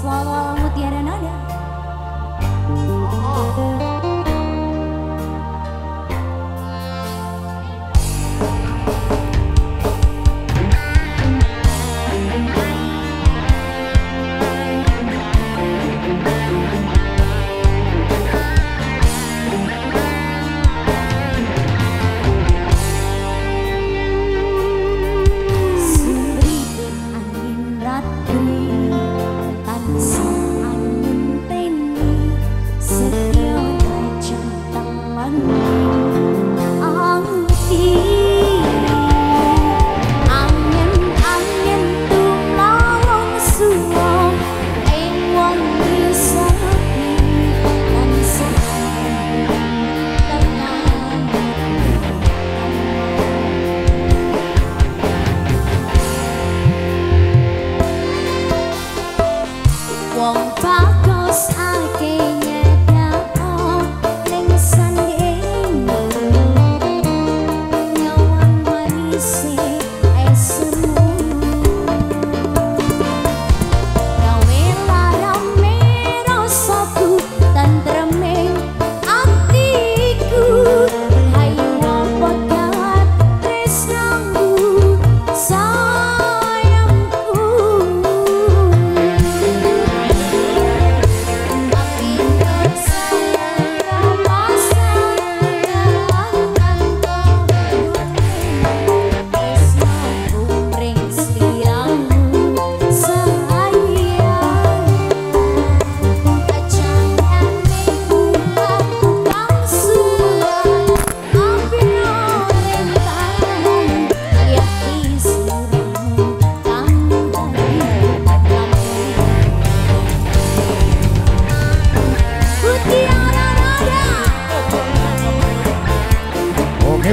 Swallow a mutier en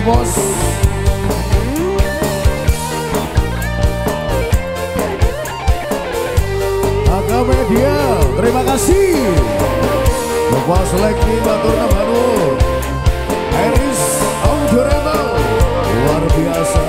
bos. Aga Media terima kasih. Bapak Seleki Batur Baru Eris Audioremal luar biasa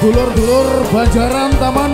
dulur-dulur Banjaran Taman